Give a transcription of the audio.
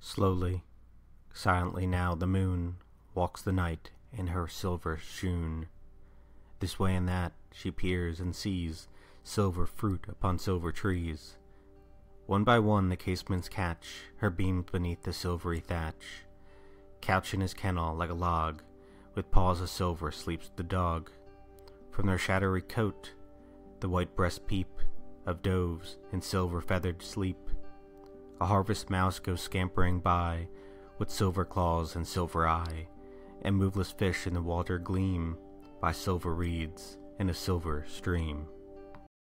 Slowly, silently now the moon Walks the night in her silver shoon. This way and that she peers and sees Silver fruit upon silver trees. One by one the casements catch Her beams beneath the silvery thatch. Couched in his kennel like a log, With paws of silver sleeps the dog. From their shadowy cote, the white breast peep Of doves in silver feathered sleep. A harvest mouse goes scampering by With silver claws and silver eye, And moveless fish in the water gleam By silver reeds in a silver stream.